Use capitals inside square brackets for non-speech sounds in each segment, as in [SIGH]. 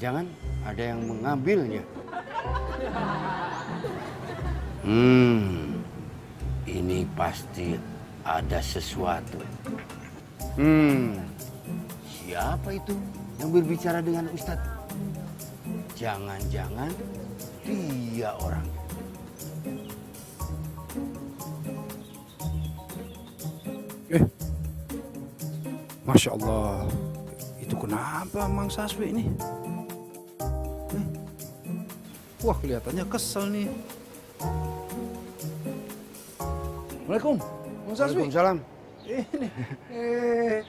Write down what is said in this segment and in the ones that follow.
Jangan-jangan ada yang mengambilnya. Hmm, ini pasti ada sesuatu. Hmm, siapa itu yang berbicara dengan Ustadz? Jangan-jangan dia orang. Eh, Masya Allah, itu kenapa Mang Saswi ini? Eh, Wah, kelihatannya kesel nih. Assalamualaikum. Waalaikumsalam. Ini, eh,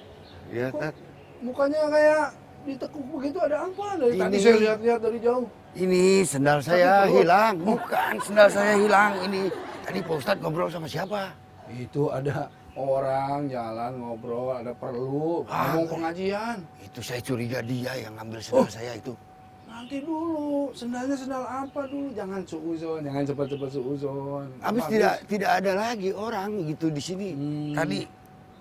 Ya, kok Tat. mukanya kayak ditekuk begitu ada apa? Dari tadi Ini- saya lihat-lihat dari jauh. Ini sendal saya perut. hilang. Bukan, sendal saya hilang. Ini tadi Pak Ustadz ngobrol sama siapa? Itu ada orang jalan ngobrol, ada perlu, Ah. ngomong pengajian. Itu saya curiga dia yang ngambil sendal saya itu. Nanti dulu, sendalnya sendal apa dulu? Jangan suuzon, jangan cepat-cepat suuzon. Habis tidak tidak ada lagi orang gitu di sini. Hmm. Tadi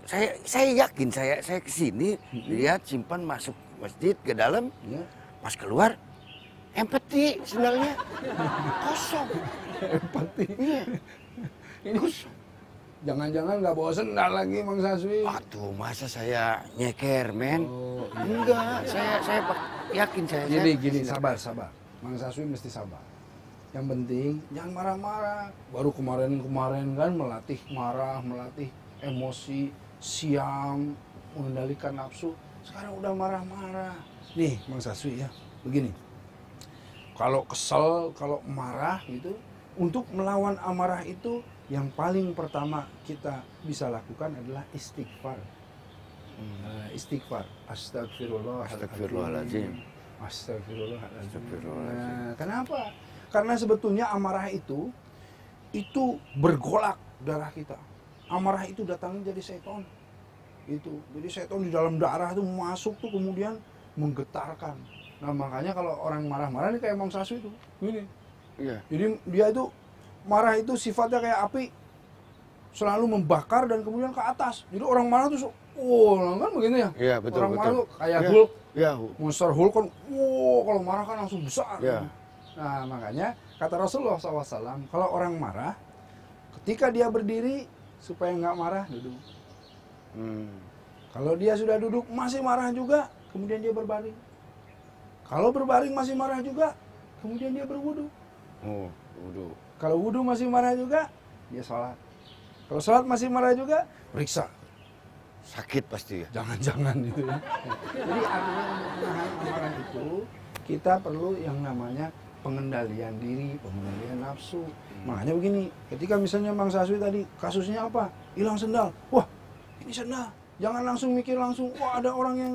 saya saya yakin saya saya ke sini lihat simpan masuk masjid ke dalam, Ya. pas keluar empty sendalnya [LAUGHS] kosong. Empati. Iya. Ini jangan-jangan nggak bawa sendal lagi, Mang Saswi. Aduh, masa saya nyeker, men? Oh, iya. Enggak, saya saya pak- yakin saya. Gini, saya- gini, sabar, sabar. Mang Saswi mesti sabar. Yang penting jangan marah-marah. Baru kemarin-kemarin kan melatih marah, melatih emosi, siam, mengendalikan nafsu. Sekarang udah marah-marah. Nih, Mang Saswi ya, begini. Kalau kesel, kalau marah gitu, untuk melawan amarah itu yang paling pertama kita bisa lakukan adalah istighfar. Nah, istighfar. Astagfirullahaladzim. Astagfirullahaladzim. Astagfirullahaladzim. Astagfirullahaladzim. Nah, kenapa? Karena sebetulnya amarah itu itu bergolak darah kita. Amarah itu datangnya jadi seton. Itu. Jadi seton di dalam darah itu masuk tuh kemudian menggetarkan. Nah, makanya kalau orang marah-marah ini kayak Mang Sasu itu. Gini. Iya. Jadi dia itu marah itu sifatnya kayak api selalu membakar dan kemudian ke atas. Jadi orang marah tuh oh kan begini ya. Iya, betul, orang marah betul. tuh kayak Iya. Hulk, Ya, monster Hulk kan, wow kalau marah kan langsung besar. Iya. Nah makanya kata Rasulullah SAW, kalau orang marah, ketika dia berdiri supaya nggak marah duduk. hmm. Kalau dia sudah duduk masih marah juga, kemudian dia berbaring. Kalau berbaring masih marah juga, kemudian dia berwudu. Oh, waduh. Kalau wudhu masih marah juga, dia sholat. Kalau sholat masih marah juga, periksa. Sakit pasti ya. Jangan-jangan [LAUGHS] itu ya. Jadi artinya untuk menahan amarah itu, kita perlu yang namanya pengendalian diri, pengendalian nafsu. Makanya begini, ketika misalnya Bang Saswi tadi, kasusnya apa? Hilang sendal. Wah, ini sendal. Jangan langsung mikir langsung, wah ada orang yang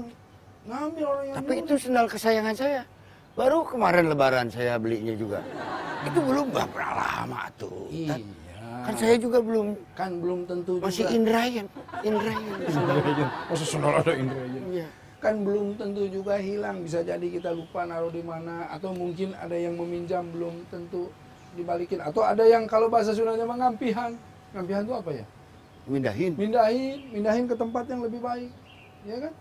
ngambil, orang yang Tapi nyuri. itu sendal kesayangan saya. Baru kemarin lebaran saya belinya juga. Itu belum berapa lama tuh. Iya. Kan saya juga belum kan belum tentu masih juga. Indrayan. Indrayan. [LAUGHS] Masa sendal ada Indrayan? Iya. kan belum tentu juga hilang bisa jadi kita lupa naruh di mana atau mungkin ada yang meminjam belum tentu dibalikin atau ada yang kalau bahasa Sundanya mah ngampihan itu apa ya Mindahin. mindahin mindahin ke tempat yang lebih baik ya kan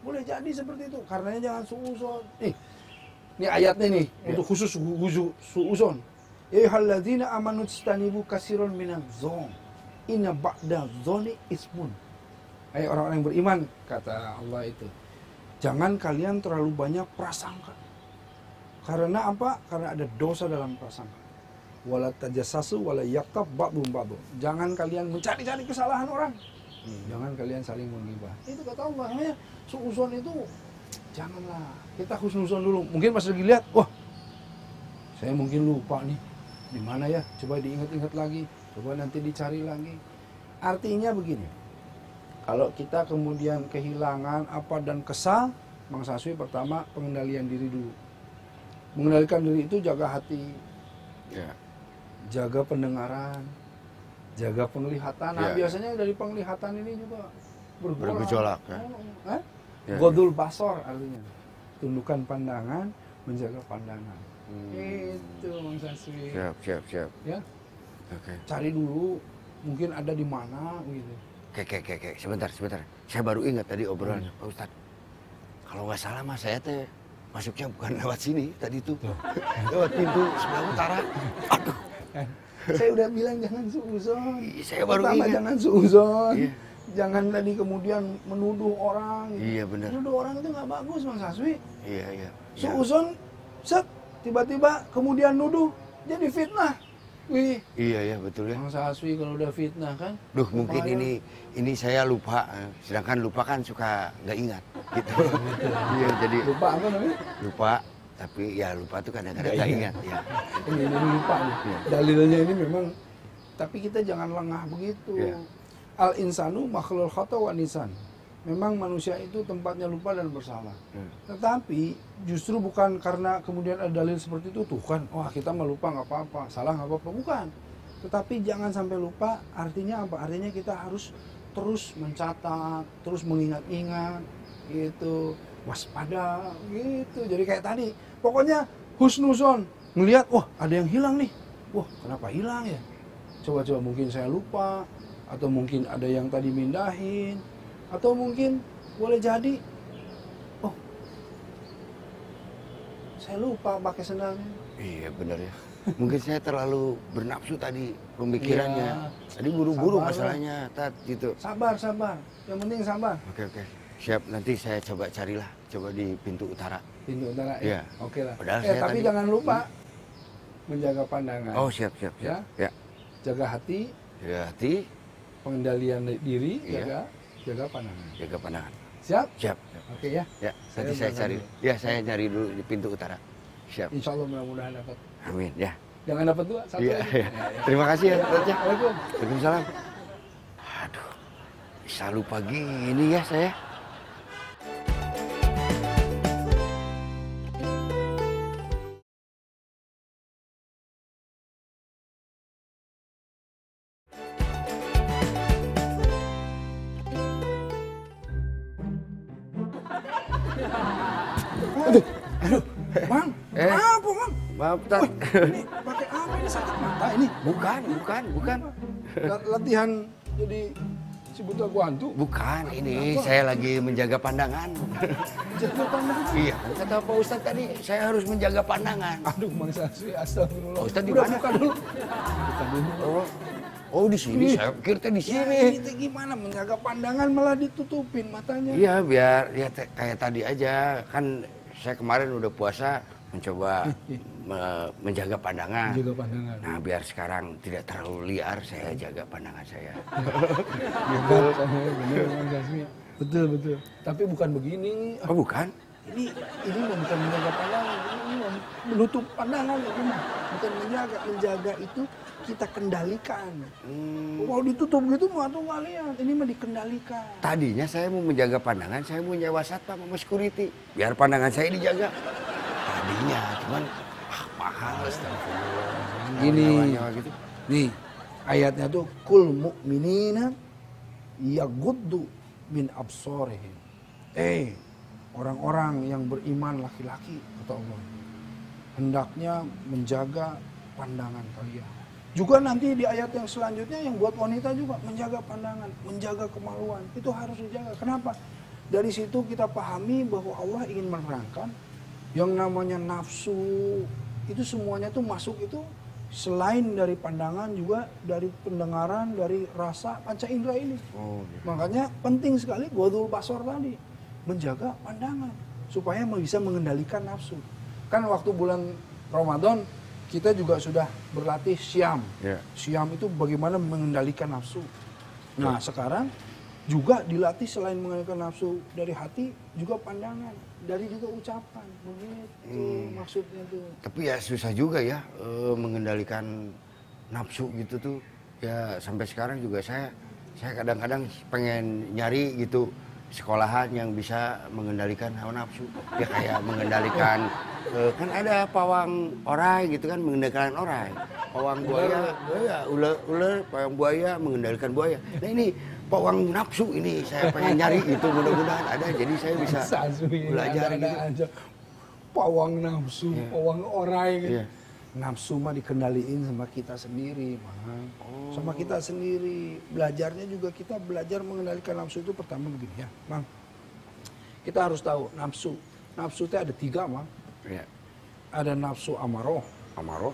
boleh jadi seperti itu karenanya jangan suuzon nih ini ayatnya nih untuk khusus su- suuzon ya halladzina amanu tstanibu kasiron minaz zon. Inna ba'da zoni ismun. Hai orang-orang yang beriman kata Allah itu. Jangan kalian terlalu banyak prasangka. Karena apa? Karena ada dosa dalam prasangka. Wala tajassasu wala yaktab ba'dum ba'dum. Jangan kalian mencari-cari kesalahan orang. Jangan kalian saling menggibah itu kata Allah makanya suuzon itu janganlah kita husnuzon dulu. Mungkin pas lagi lihat wah saya mungkin lupa nih. Di mana ya? Coba diingat-ingat lagi. Coba nanti dicari lagi. Artinya begini. Kalau kita kemudian kehilangan apa dan kesal Mang Saswi pertama pengendalian diri dulu. Mengendalikan diri itu jaga hati. Ya. jaga pendengaran. Jaga penglihatan. Nah Ya. biasanya dari penglihatan ini juga bergolak, Bergejolak, ya. Oh, eh? Ya, Godul basor artinya tundukkan pandangan menjaga pandangan Hmm. itu Saswi Siap, siap, siap. ya Oke. cari dulu mungkin ada di mana gitu Oke, oke, oke. Sebentar, sebentar. Saya baru ingat tadi obrolannya, Pak Ustadz. kalau nggak salah mas saya teh masuknya bukan lewat sini tadi tuh. lewat pintu sebelah utara. Aduh. Saya udah bilang jangan suuzon. Ih, saya baru Pertama ingat. jangan suuzon. Iya. Jangan tadi kemudian menuduh orang. Iya, benar. Menuduh orang itu nggak bagus Mas Aswi. Iya iya. Ya. Suuzon, set, tiba-tiba kemudian nuduh jadi fitnah. Wih, Iya iya betul ya. Mas Aswi kalau udah fitnah kan. Duh mungkin ini ini saya lupa, sedangkan lupa kan suka nggak ingat gitu. [LAUGHS] Iya jadi lupa apa namanya? lupa, tapi ya lupa tuh kadang-kadang nggak ingat ya. Ini, ini lupa. Iya. Dalilnya ini memang tapi kita jangan lengah begitu. Iya. Al insanu makhlul khata wa nisan. Memang manusia itu tempatnya lupa dan bersalah. Hmm. Tetapi justru bukan karena kemudian ada dalil seperti itu tuh kan, wah kita mah lupa nggak apa-apa, salah nggak apa-apa, bukan. Tetapi jangan sampai lupa. Artinya apa? Artinya kita harus terus mencatat, terus mengingat-ingat, gitu, waspada, gitu. Jadi kayak tadi, pokoknya husnuzon, melihat, wah ada yang hilang nih, wah kenapa hilang ya? Coba-coba mungkin saya lupa, atau mungkin ada yang tadi mindahin, atau mungkin boleh jadi, oh saya lupa pakai sendalnya. Iya benar ya. Mungkin saya terlalu bernafsu tadi pemikirannya. Iya. Tadi buru-buru masalahnya, tat gitu. Sabar, sabar. Yang penting sabar. Oke oke. Siap nanti saya coba carilah, coba di pintu utara. Pintu utara Iya. ya. Oke lah. Padahal eh, tapi tadi- jangan lupa menjaga pandangan. Oh siap siap Ya. siap. Ya. Jaga hati, Jaga hati, pengendalian diri, Iya. jaga jaga pandangan. jaga pandangan. Siap? Siap. Oke ya. Ya, nanti saya cari. dulu. Ya, saya cari dulu di pintu utara. Siap. Insya Allah mudah-mudahan dapat. Amin. Ya. Jangan dapat dua, satu Iya, aja. iya. Terima kasih ya, Ustaz, ya. Waalaikumsalam. Aduh, bisa lupa gini ya saya. Maaf, Tat. Ini pakai apa ini sakit mata ini? Bukan, bukan, bukan. La- Latihan jadi si buta guantu. Bukan, ini saya lagi menjaga pandangan. Jaga pandangan. iya, kata Pak Ustadz tadi, saya harus menjaga pandangan. Aduh, Bang Saswi, astagfirullah. Ustadz di mana? buka dulu. Buka dulu. Oh, oh di sini, saya pikir teh di Ya, sini. ini teh gimana menjaga pandangan malah ditutupin matanya. Iya, biar ya kayak tadi aja. Kan saya kemarin udah puasa mencoba me- [LAUGHS] menjaga pandangan. Menjaga pandangan. Nah, biar sekarang tidak terlalu liar, saya jaga pandangan saya. [LAUGHS] Sasmi. Betul, betul. Tapi bukan begini. Oh, bukan? Ini ini bukan menjaga pandangan, ini menutup pandangan ini. Bukan menjaga, menjaga itu kita kendalikan. Hmm, Kalau ditutup gitu mah tuh nggak lihat, ini mah dikendalikan. tadinya saya mau menjaga pandangan, saya mau nyewa satpam sama security. Biar pandangan saya dijaga. Tadinya, cuman ah, mahal. Gini. Nyewa-nyewa gitu. Nih, ayatnya tuh kul mu'minina yaguddu min absorihim. Eh, orang-orang yang beriman laki-laki kata Allah. Hendaknya menjaga pandangan kalian. Juga nanti di ayat yang selanjutnya yang buat wanita juga menjaga pandangan, menjaga kemaluan. Itu harus dijaga. Kenapa? Dari situ kita pahami bahwa Allah ingin menerangkan yang namanya nafsu itu semuanya tuh masuk itu selain dari pandangan juga dari pendengaran, dari rasa panca indera ini. Oh, iya. Makanya penting sekali godul basor tadi menjaga pandangan supaya bisa mengendalikan nafsu. Kan waktu bulan Ramadan kita juga sudah berlatih siam. Ya. Siam itu bagaimana mengendalikan nafsu. Nah sekarang juga dilatih selain mengendalikan nafsu dari hati juga pandangan, dari juga ucapan. Begitu maksudnya tuh. Tapi ya susah juga ya eh, mengendalikan nafsu gitu tuh. Ya sampai sekarang juga saya saya kadang-kadang pengen nyari gitu sekolahan yang bisa mengendalikan hawa nafsu. Ya kayak mengendalikan [LAUGHS] eh, kan ada pawang orai gitu kan mengendalikan orai. Pawang buaya, buaya, ular, ular, pawang buaya mengendalikan buaya. Nah ini pawang nafsu ini saya pengen nyari itu mudah-mudahan ada jadi saya bisa belajar gitu. aja. Pawang nafsu, Iya. pawang orai gitu. Iya. Nafsu mah dikendaliin sama kita sendiri, Mang. Oh. Sama kita sendiri. Belajarnya juga kita belajar mengendalikan nafsu itu pertama begini ya, Mang. kita harus tahu nafsu. Nafsu itu ada tiga, Mang. Ya. Ada nafsu amaroh, Amaroh,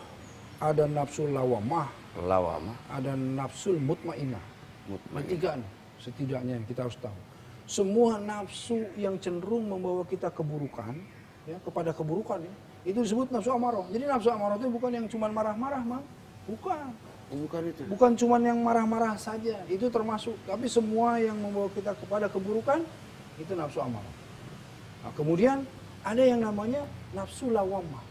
ada nafsu lawamah, lawama, ada nafsul mutmainah. mutmain. Ada tiga nih, setidaknya yang kita harus tahu. Semua nafsu yang cenderung membawa kita keburukan, ya kepada keburukan ya, itu disebut nafsu amaroh. Jadi nafsu amaroh itu bukan yang cuma marah-marah, Mang. Bukan. Oh, bukan itu. Bukan cuma yang marah-marah saja, itu termasuk. Tapi semua yang membawa kita kepada keburukan, itu nafsu amarah. Nah, kemudian ada yang namanya nafsu lawamah.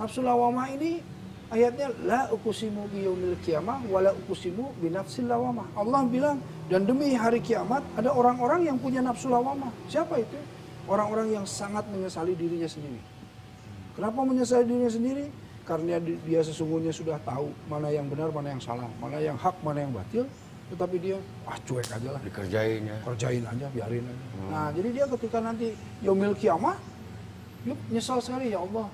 Nafsu lawamah ini ayatnya la uqsimu biyaumil qiyamah wa la uqsimu binafsil lawamah. Allah bilang dan demi hari kiamat ada orang-orang yang punya nafsu lawamah. Siapa itu? Orang-orang yang sangat menyesali dirinya sendiri. Kenapa menyesali dirinya sendiri? Karena di- dia sesungguhnya sudah tahu mana yang benar, mana yang salah, mana yang hak, mana yang batil. Tetapi dia, ah cuek aja lah, Dikerjain ya. kerjain aja, biarin aja. Nah jadi dia ketika nanti yaumil kiamah, dia nyesal sekali ya Allah.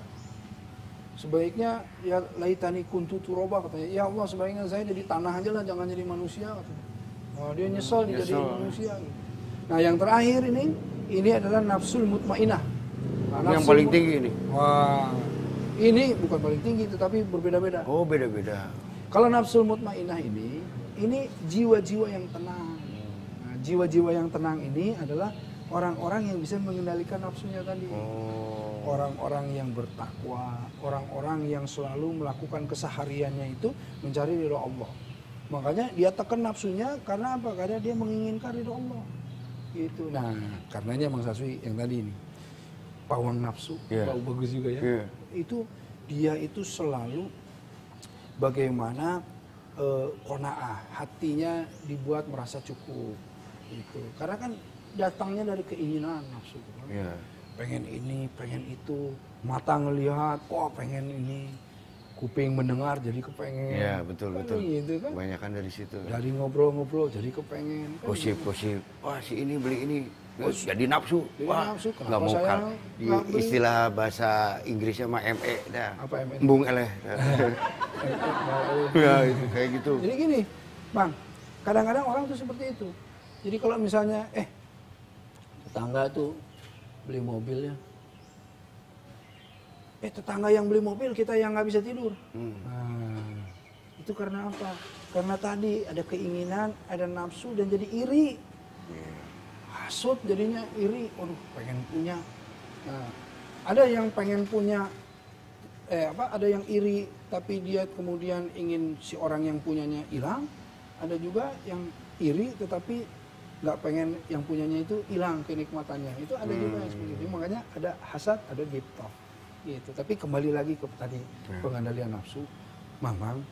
Sebaiknya ya laitani kuntu turoba katanya. Ya Allah sebaiknya saya jadi tanah aja lah, jangan jadi manusia katanya. Nah, dia nyesal jadi Nyesel. manusia. gitu. Nah yang terakhir ini, ini adalah nafsul mutmainah. Nah, Ini yang nafsul paling mut- tinggi ini. Wah, ini bukan paling tinggi tetapi berbeda-beda. Oh, beda-beda. Kalau nafsul mutmainah ini, ini jiwa-jiwa yang tenang. Nah, jiwa-jiwa yang tenang ini adalah orang-orang yang bisa mengendalikan nafsunya tadi. Oh. Orang-orang yang bertakwa, orang-orang yang selalu melakukan kesehariannya itu mencari ridho Allah. Makanya dia tekan nafsunya karena apa? Karena dia menginginkan ridho Allah. Gitu. Nah, karenanya Bang Saswi yang tadi ini pawang nafsu, Iya. bau bagus juga ya. Iya. Itu dia itu selalu bagaimana eh, konaah hatinya dibuat merasa cukup gitu karena kan datangnya dari keinginan nafsu kan. Iya. pengen ini pengen itu mata ngelihat wah pengen ini kuping mendengar jadi kepengen Iya, betul, Kan betul. gitu kan Kebanyakan dari situ. dari ngobrol-ngobrol jadi kepengen kan Gosip, gosip. Wah, si ini beli ini. Jadi nafsu. Jadi Wah, nafsu. Kenapa mau saya kal. Di istilah bahasa Inggrisnya mah ME dah. Apa ME? Embung eleh. [LAUGHS] ya, itu kayak gitu. Jadi gini, Bang, kadang-kadang orang tuh seperti itu. Jadi kalau misalnya, eh, tetangga tuh beli mobil ya. Eh, tetangga yang beli mobil, kita yang nggak bisa tidur. Hmm. Nah, itu karena apa? Karena tadi ada keinginan, ada nafsu, dan jadi iri. Hasut jadinya iri. Waduh, pengen punya. Nah, ada yang pengen punya, eh apa? Ada yang iri, tapi dia kemudian ingin si orang yang punyanya hilang. Ada juga yang iri, tetapi nggak pengen yang punyanya itu hilang kenikmatannya. Itu ada juga yang seperti itu. Makanya ada hasad, ada giptoh. Gitu. Tapi kembali lagi ke tadi pengendalian nafsu, mamang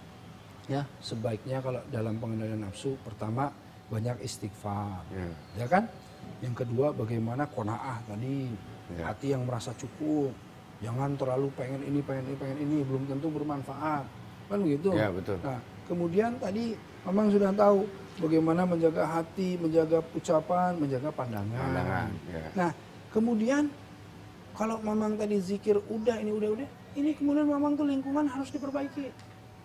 ya sebaiknya kalau dalam pengendalian nafsu pertama banyak istighfar Ya. ya kan yang kedua bagaimana konaah tadi Ya. hati yang merasa cukup jangan terlalu pengen ini pengen ini pengen ini belum tentu bermanfaat kan begitu Ya, betul. nah kemudian tadi memang sudah tahu bagaimana menjaga hati menjaga ucapan menjaga pandangan, Pandangan, ya. nah kemudian kalau mamang tadi zikir udah ini udah udah ini kemudian mamang tuh lingkungan harus diperbaiki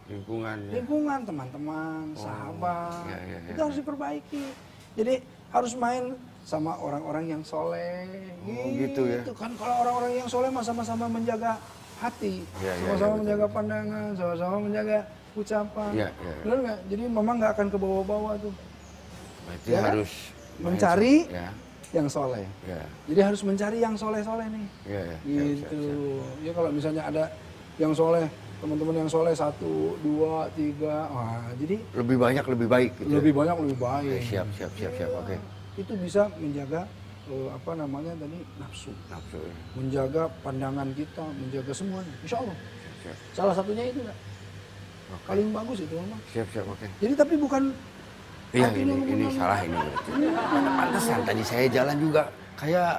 Lingkungan. ya. lingkungan teman-teman sahabat ya, ya, ya, itu harus diperbaiki jadi harus main sama orang-orang yang soleh Oh, gitu ya. kan kalau orang-orang yang soleh sama-sama menjaga hati Ya, ya, sama-sama ya, betul. menjaga pandangan sama-sama menjaga ucapan Ya, ya. benar nggak jadi memang nggak akan ke bawah-bawah tuh Berarti Ya kan? harus Mencari. Ya. yang soleh Ya. jadi harus mencari yang soleh-soleh nih Ya, ya. Gitu siap, siap. ya kalau misalnya ada yang soleh teman-teman yang soleh satu dua tiga wah jadi Lebih banyak lebih baik gitu. lebih banyak lebih baik siap, siap, siap, siap. Oke. itu bisa menjaga eh, apa namanya tadi nafsu Nafsu. ya. menjaga pandangan kita menjaga semuanya insya Allah Siap. salah satunya itu Kak. paling bagus itu memang Siap, siap, oke. jadi tapi bukan Iya ini ini menang. salah ini berarti. Pantesan tadi saya jalan juga kayak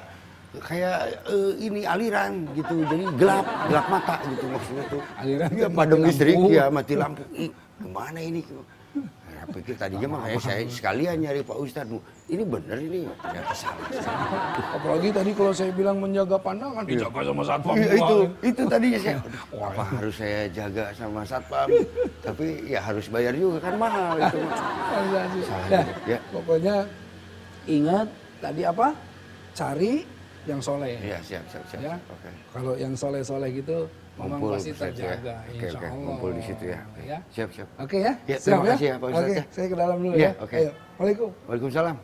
kayak eh, ini aliran gitu. Jadi gelap, gelap mata gitu maksudnya tuh. Aliran tuh padam mati listrik lampu. ya mati lampu. Ih, ke mana ini? Saya pikir tadinya mah kayak saya sekalian nyari Pak Ustadz. Ini bener ini ternyata salah. apalagi tadi kalau saya bilang menjaga pandangan dijaga sama satpam Iya, itu itu tadinya saya. Aduh, apa harus saya jaga sama satpam? Tapi ya harus bayar juga kan mahal itu. mah. Organisasi. Salah Nah, ya. pokoknya ingat tadi apa? Cari yang soleh. Iya, siap, siap, siap. Ya. Oke. Kalau yang soleh-soleh gitu, Mamang Ngumpul pasti Ustaz, ya. terjaga, Oke, oke. Ngumpul di situ ya. Oke. Ya. Siap, siap. Oke ya? Ya, Siap terima kasih ya, Pak Ustadz, Oke, ya. saya ke dalam dulu Ya, ya. oke. Ayo. Waalaikum. Waalaikumsalam.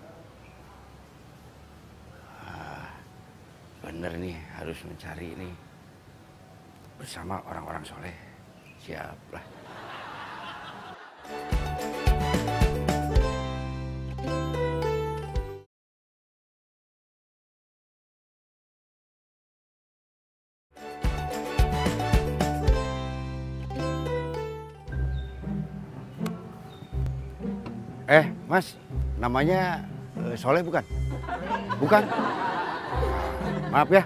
Ah, bener nih, harus mencari nih bersama orang-orang soleh. Siap lah. Eh, Mas, namanya eh, Soleh bukan? Bukan? Maaf ya.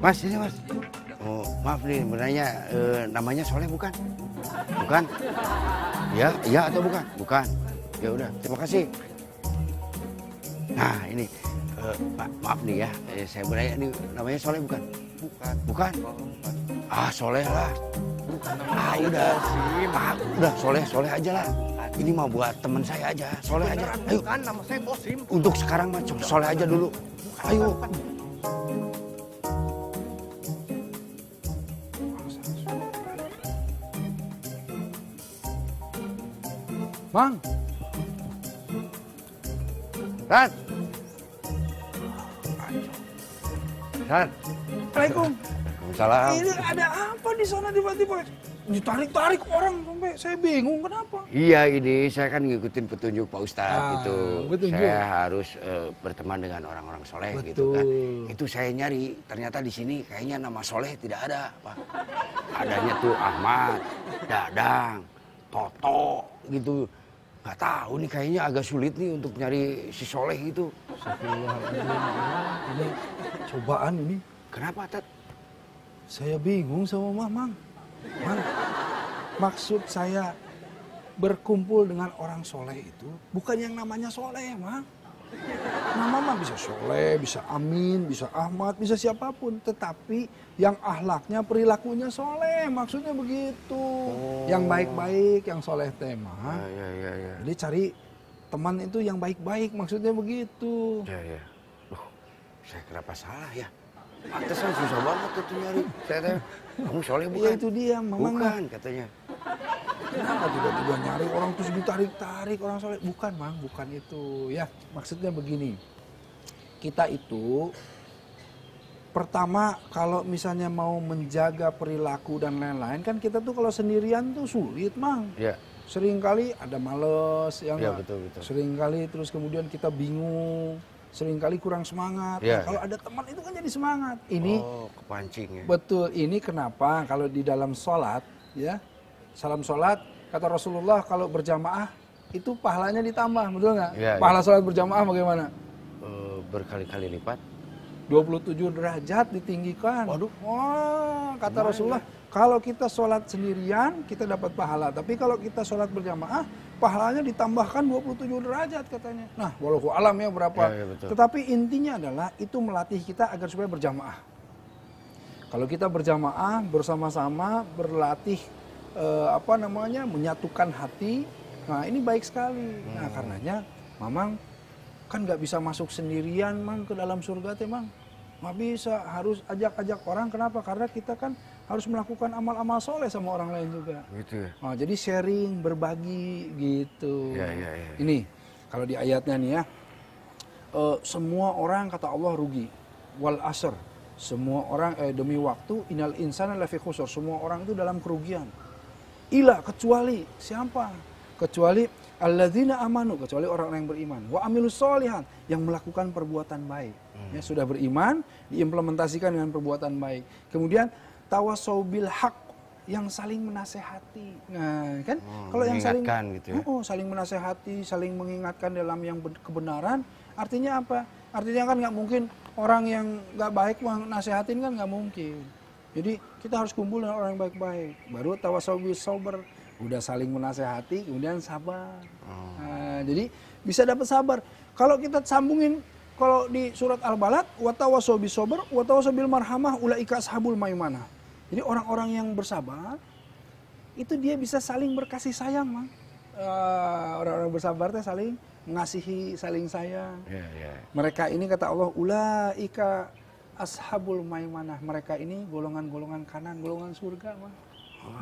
Mas, ini Mas. Oh, maaf nih, benarnya eh, namanya Soleh bukan? Bukan? Ya, iya atau bukan? Bukan. Ya udah, terima kasih. Nah, ini eh, Pak, maaf nih ya, eh, saya bertanya ini namanya Soleh bukan? Bukan. Bukan? Ah, Soleh lah. Ah, udah sih, maaf, udah Soleh, Soleh aja lah. Ini mah buat teman saya aja, Soleh aja. Ayo, Kan nama saya Bosim. untuk sekarang mah Soleh aja dulu. Ayo. Mang, Rat. Rat. Assalamualaikum. Ini ada apa di sana tiba-tiba? Ditarik-tarik orang sampai saya bingung kenapa. Iya ini saya kan ngikutin petunjuk Pak Ustadz Ah, gitu. petunjuk. Saya harus eh, berteman dengan orang-orang soleh gitu kan. Betul. Itu saya nyari. Ternyata di sini kayaknya nama soleh tidak ada, Pak. Adanya tuh Ahmad, Dadang, Toto gitu. Gak tahu nih kayaknya agak sulit nih untuk nyari si soleh itu. Ini cobaan ini. Kenapa, Tat? Saya bingung sama Mamang. Mang, maksud saya berkumpul dengan orang soleh itu bukan yang namanya soleh, Mang. Nama mah bisa soleh, bisa amin, bisa ahmad, bisa siapa pun. Tetapi yang ahlaknya, perilakunya soleh, maksudnya begitu. Yang baik-baik, yang soleh tema. Ya, ya, ya, ya. Jadi cari teman itu yang baik-baik, maksudnya begitu. Ya, ya. Loh, saya kenapa salah ya? Pantesan susah banget tuh tuh nyari. Saya tanya, kamu soleh bukan? Ya itu dia, Mamang. Bukan, katanya. Kenapa tiba-tiba nyari orang terus ditarik-tarik orang soleh? Bukan, Mang, bukan itu. Ya, maksudnya begini. Kita itu pertama kalau misalnya mau menjaga perilaku dan lain-lain kan kita tuh kalau sendirian tuh sulit, Mang. Ya, Seringkali ada males, ya ya nggak? betul, betul. Seringkali terus kemudian kita bingung, sering kali kurang semangat. Nah, Iya, kalau iya. ada teman itu kan jadi semangat. Ini Oh, kepancing ya. Betul, ini kenapa kalau di dalam sholat, ya, salam sholat, kata Rasulullah kalau berjamaah, itu pahalanya ditambah, betul nggak? Iya, Pahala sholat berjamaah bagaimana? Eh, berkali-kali lipat. 27 derajat ditinggikan. Waduh. Wah, kata Lumayan Rasulullah, kalau kita sholat sendirian, kita dapat pahala. Tapi kalau kita sholat berjamaah, pahalanya ditambahkan 27 derajat katanya. Nah, walau alam ya berapa. Ya, ya, betul. Tetapi intinya adalah itu melatih kita agar supaya berjamaah. Kalau kita berjamaah bersama-sama berlatih eh, apa namanya menyatukan hati, nah ini baik sekali. Nah Hmm. karenanya, mamang kan nggak bisa masuk sendirian, mang ke dalam surga teh, mang. Nggak bisa, harus ajak-ajak orang. Kenapa? Karena kita kan harus melakukan amal-amal soleh sama orang lain juga. Gitu ya. Nah, jadi sharing, berbagi gitu. Ya, ya, ya. Ini kalau di ayatnya nih ya, eh, semua orang kata Allah rugi. Wal asr, semua orang eh, demi waktu inal insana lafi khusur. Semua orang itu dalam kerugian. Ila kecuali siapa? Kecuali alladzina amanu, kecuali orang-orang yang beriman. Wa amilus solihan, yang melakukan perbuatan baik. Ya, sudah beriman, diimplementasikan dengan perbuatan baik. Kemudian tawasau bil haq, yang saling menasehati. Nah, kan Oh, kalau yang saling gitu ya. Oh, saling menasehati, saling mengingatkan dalam yang ben- kebenaran. Artinya apa? Artinya kan nggak mungkin orang yang nggak baik nasehatin kan nggak mungkin. Jadi kita harus kumpul dengan orang yang baik-baik. Baru tawasawi sober, udah saling menasehati, kemudian sabar. Oh. Nah, jadi bisa dapat sabar. Kalau kita sambungin kalau di surat Al-Balad, watawasobi sober, watawasobil marhamah, ulaika ashabul maimanah. Jadi orang-orang yang bersabar, itu dia bisa saling berkasih sayang, Mang. Eh, orang-orang bersabar teh saling mengasihi, saling sayang. Ya, ya. Mereka ini kata Allah, ulaika ashabul maimanah. Mereka ini golongan-golongan kanan, golongan surga, mah.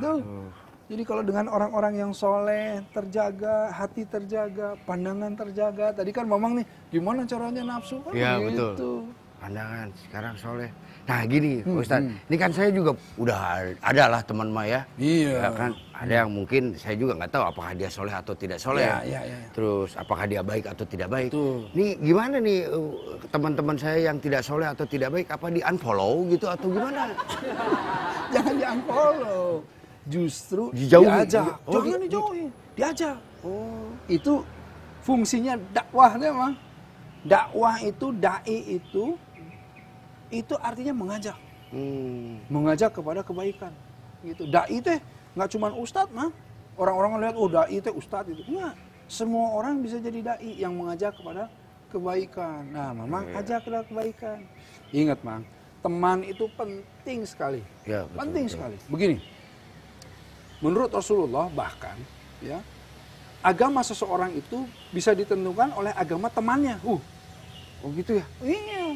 Tuh. Jadi kalau dengan orang-orang yang soleh, terjaga, hati terjaga, pandangan terjaga. Tadi kan Mamang nih, gimana caranya nafsu kan? Iya, gitu. betul. Pandangan sekarang soleh. Nah gini, Hmm, Ustaz, hmm. ini kan saya juga udah ada lah teman mah ya. Iya. Ya kan, ada yang mungkin saya juga nggak tahu apakah dia soleh atau tidak soleh. Iya, iya, iya. Terus apakah dia baik atau tidak baik. Betul. Nih gimana nih uh, teman-teman saya yang tidak soleh atau tidak baik, apa di unfollow gitu atau gimana? [LAUGHS] Jangan di unfollow. Justru Dijauhi. diajak. Oh, Jangan di- dijauhi, diajak. Oh, Itu fungsinya dakwahnya mah. Dakwah itu, dai itu, itu artinya mengajak. hmm. mengajak kepada kebaikan gitu dai teh nggak cuma ustadz mah orang-orang lihat oh dai teh ustadz itu enggak semua orang bisa jadi dai yang mengajak kepada kebaikan nah memang Iya. ajak kepada kebaikan ingat mang teman itu penting sekali Ya, betul, penting betul. sekali begini menurut Rasulullah bahkan ya agama seseorang itu bisa ditentukan oleh agama temannya uh Oh gitu ya? Iya.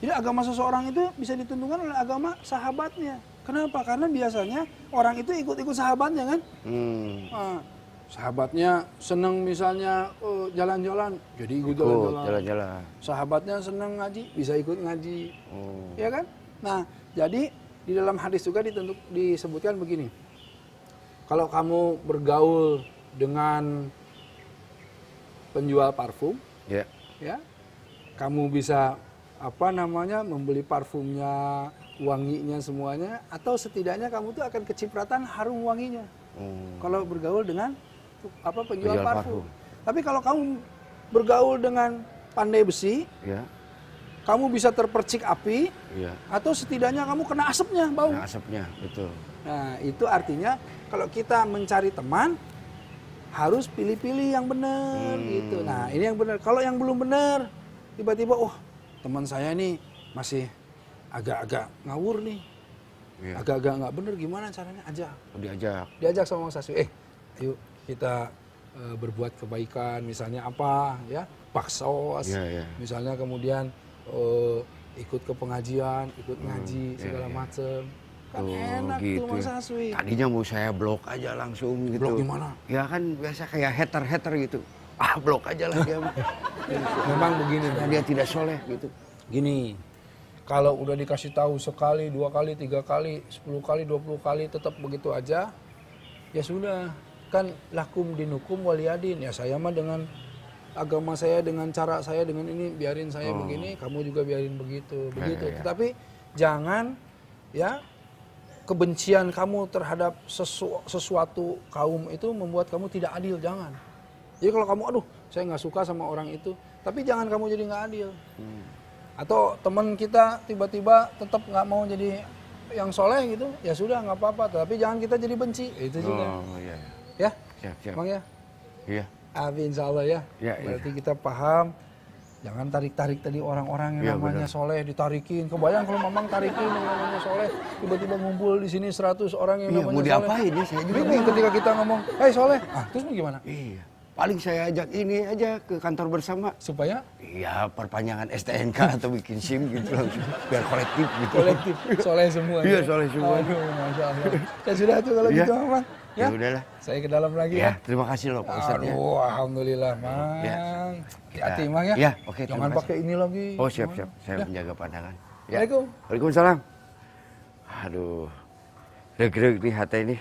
Jadi agama seseorang itu bisa ditentukan oleh agama sahabatnya. Kenapa? Karena biasanya orang itu ikut-ikut sahabatnya kan. Hmm. Nah, sahabatnya senang misalnya eh, jalan-jalan, jadi ikut jalan-jalan. Sahabatnya senang ngaji, bisa ikut ngaji. Oh. Ya kan? Nah, jadi di dalam hadis juga ditentuk, disebutkan begini. Kalau kamu bergaul dengan penjual parfum, Ya. ya kamu bisa apa namanya membeli parfumnya wanginya semuanya atau setidaknya kamu tuh akan kecipratan harum wanginya Oh. kalau bergaul dengan apa penjual Penjual parfum. parfum. tapi kalau kamu bergaul dengan pandai besi Ya. Kamu bisa terpercik api Ya. atau setidaknya kamu kena asapnya bau Nah, asapnya, betul. Nah, itu artinya kalau kita mencari teman harus pilih-pilih yang benar Hmm. gitu. Nah, ini yang benar. Kalau yang belum benar, tiba-tiba oh, teman saya nih masih agak-agak ngawur nih. Ya. Agak-agak nggak benar gimana caranya? Ajak. Oh, diajak. Diajak sama Mas Saswi, eh, ayo kita eh, berbuat kebaikan misalnya apa ya? Paksos. Iya, iya. Misalnya kemudian eh, ikut ke pengajian, ikut ngaji iya, segala iya. macem. Kan Oh, enak tuh Mas. Haswi. Tadinya mau saya blok aja langsung gitu. Blok gimana? Ya kan biasa kayak hater-hater gitu. Ah blok aja lah dia. [LAUGHS] Memang begini, Karena dia tidak soleh gitu. gini. Kalau udah dikasih tahu sekali, dua kali, tiga kali, sepuluh kali, dua puluh kali, tetap begitu aja, ya sudah. Kan lakum dinukum waliyadin. Ya saya mah dengan agama saya, dengan cara saya, dengan ini biarin saya Oh. begini, kamu juga biarin begitu, Ya, begitu. ya, ya. Tetapi jangan ya kebencian kamu terhadap sesu- sesuatu kaum itu membuat kamu tidak adil, jangan. Jadi kalau kamu, aduh, saya nggak suka sama orang itu, tapi jangan kamu jadi nggak adil. Hmm. Atau teman kita tiba-tiba tetap nggak mau jadi yang soleh gitu, ya sudah nggak apa-apa. Tapi jangan kita jadi benci, itu juga. Oh iya. Ya, Siap, siap. Bang ya. Iya. Abi insya Allah ya. Ya, Berarti kita paham. Jangan tarik-tarik tadi orang-orang yang Ya, namanya benar. soleh ditarikin. Kebayang kalau mamang tarikin yang namanya soleh, tiba-tiba ngumpul di sini 100 orang yang Iya, namanya mau soleh. diapain ya? Saya juga Bingung ketika kita ngomong, "Hei soleh." Ah, terus mau gimana? Iya. Paling saya ajak ini aja ke kantor bersama. Supaya Iya, perpanjangan STNK atau bikin SIM gitu langsung. Biar kolektif gitu. kolektif soleh semua. Iya, ya. soleh semua. Aduh, masya Allah. Ya sudah tuh kalau Iya. gitu, Mamang. Ya Ya, udahlah. saya ke dalam lagi Ya, terima kasih loh Pak Ustadz ya. Aduh, alhamdulillah, Mang. Ya. Hati-hati, Ya. Mang ya. Ya, oke, terima Jangan kasih. pakai ini lagi. Oh, siap, siap. Saya Ya. menjaga pandangan. Ya. Assalamualaikum. Waalaikumsalam. Aduh. Reg-reg nih hati ini.